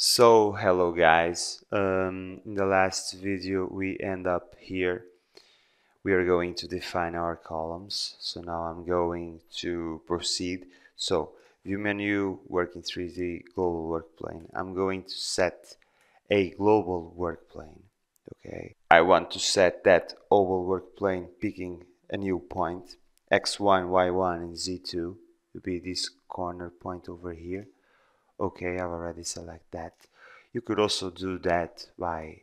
So hello guys, um, in the last video we end up here. We are going to define our columns. So now I'm going to proceed. So view menu, working 3D, global work plane. I'm going to set a global work plane. Okay, I want to set that global work plane picking a new point x1, y1 and z2 to be this corner point over here okay I've already select that. You could also do that by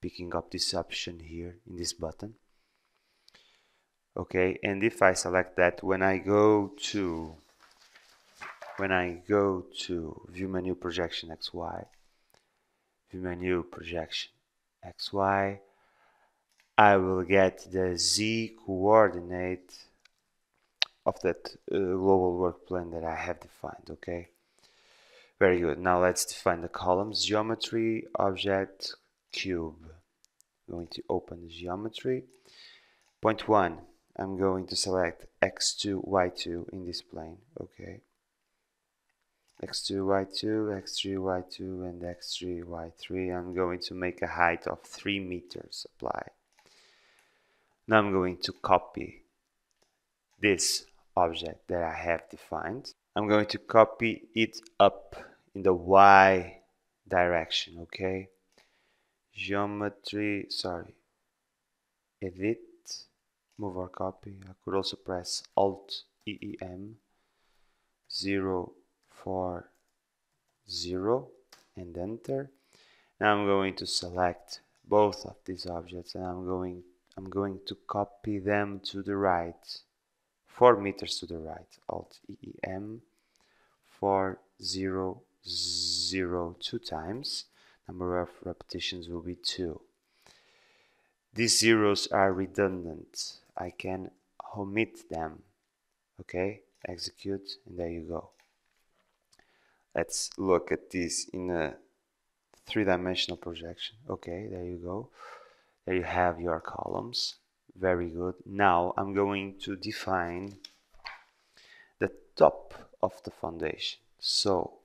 picking up this option here in this button. Okay and if I select that when I go to when I go to view menu projection XY view menu projection XY I will get the Z coordinate of that uh, global work plane that I have defined okay very good. Now let's define the columns. Geometry, object, cube. I'm going to open the geometry. Point 1. I'm going to select x2, y2 in this plane. Okay. x2, y2, x3, y2, and x3, y3. I'm going to make a height of 3 meters. Apply. Now I'm going to copy this object that I have defined. I'm going to copy it up in the y direction okay? Geometry sorry. Edit. Move or copy. I could also press alt EEM 0 4 0 and enter. Now I'm going to select both of these objects and I'm going I'm going to copy them to the right 4 meters to the right alt EEM 4 0 0 two times. Number of repetitions will be 2 these zeros are redundant. I can omit them okay? Execute and there you go. Let's look at this in a three-dimensional projection. Okay there you go. There you have your columns very good. Now I'm going to define the top of the foundation. So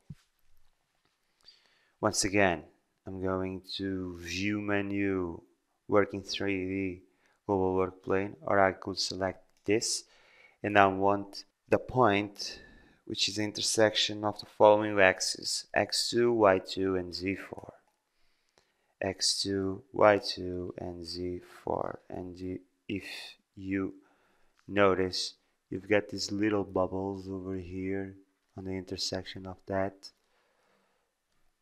once again, I'm going to view menu, work in 3D, global work plane, or I could select this. And I want the point which is the intersection of the following axes x2, y2 and z4 x2, y2 and z4 and if you notice you've got these little bubbles over here on the intersection of that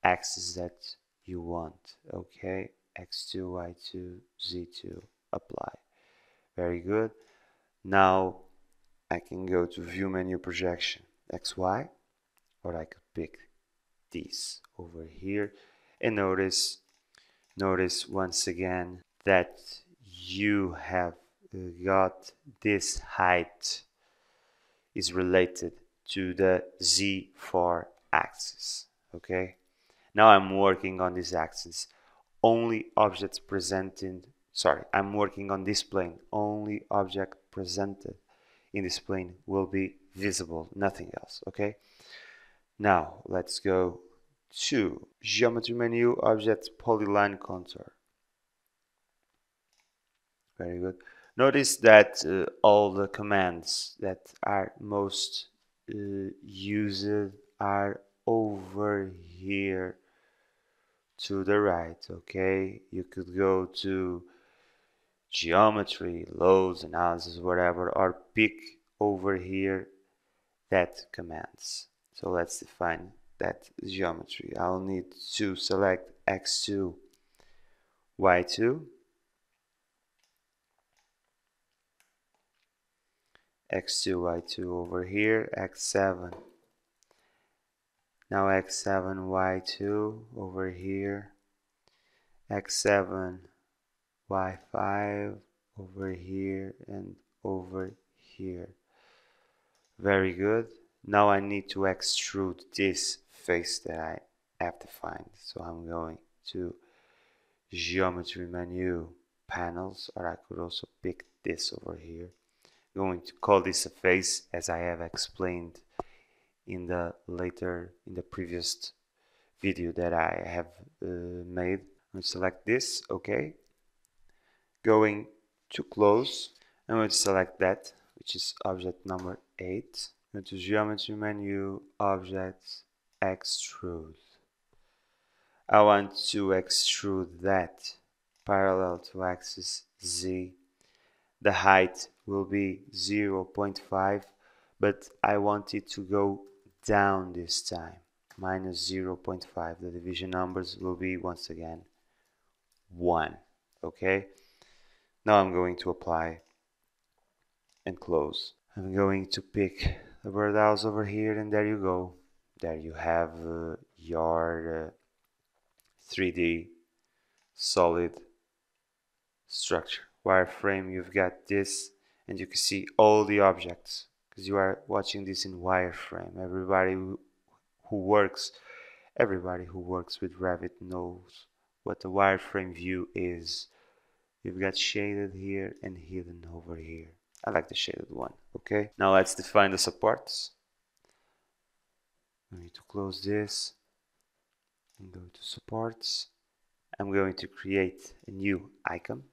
axis that you want okay? X2 y2 z2 apply. Very good. Now I can go to view menu projection xy or I could pick this over here. And notice notice once again that you have uh, got this height is related to the z4 axis okay now I'm working on this axis. Only objects presented, sorry, I'm working on this plane. Only object presented in this plane will be visible, nothing else, okay? Now let's go to geometry menu, object polyline contour. Very good. Notice that uh, all the commands that are most uh, used are over here to the right okay? You could go to geometry loads analysis whatever or pick over here that commands. So let's define that geometry. I'll need to select x2 y2 x2 y2 over here x7 now x7 y2 over here x7 y5 over here and over here. Very good. Now I need to extrude this face that I have defined so I'm going to geometry menu panels or I could also pick this over here going to call this a face as I have explained in the later in the previous video that I have uh, made. I'm select this, okay. Going to close, I'm going to select that, which is object number 8. Go to geometry menu, objects, extrude. I want to extrude that parallel to axis Z. The height will be 0.5, but I want it to go down this time, minus 0.5. The division numbers will be, once again, 1, okay? Now I'm going to apply and close. I'm going to pick the birdhouse over here and there you go. There you have uh, your uh, 3D solid structure. Wireframe, you've got this and you can see all the objects because you are watching this in wireframe. Everybody who, who works, everybody who works with Revit knows what the wireframe view is You've got shaded here and hidden over here. I like the shaded one, okay? Now let's define the supports. I need to close this and go to supports. I'm going to create a new icon.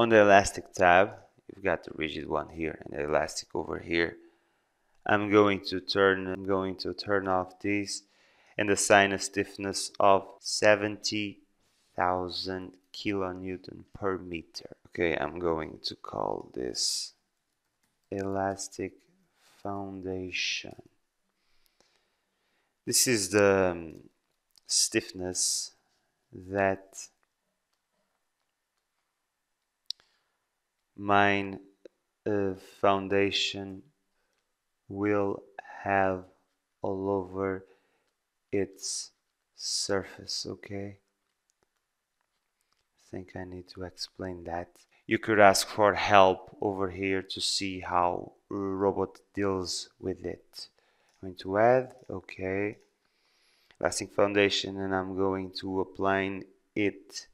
On the elastic tab, you've got the rigid one here and the elastic over here. I'm going to turn I'm going to turn off these and assign a stiffness of 70 thousand kilonewton per meter. Okay, I'm going to call this elastic foundation. This is the um, stiffness that mine uh, foundation will have all over its surface okay I think I need to explain that. You could ask for help over here to see how robot deals with it. I'm going to add, okay, elastic foundation and I'm going to apply it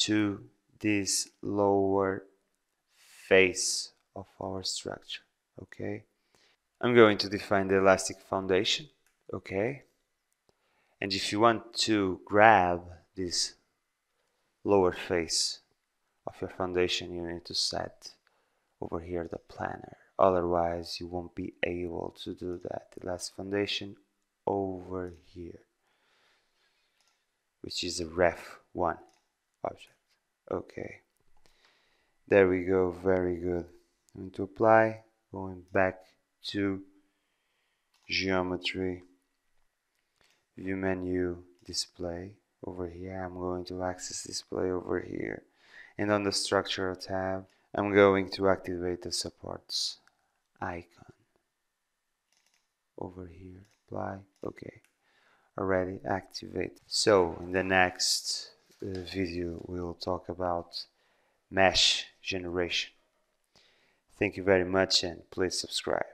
to this lower face of our structure, okay. I'm going to define the elastic foundation, okay. And if you want to grab this lower face of your foundation you need to set over here the planar otherwise you won't be able to do that the last foundation over here which is a ref 1 object okay there we go. Very good. I'm going to apply. Going back to geometry. View menu display over here. I'm going to access display over here. And on the structural tab I'm going to activate the supports icon. Over here apply. Okay. Already activate. So in the next uh, video we'll talk about mesh generation. Thank you very much and please subscribe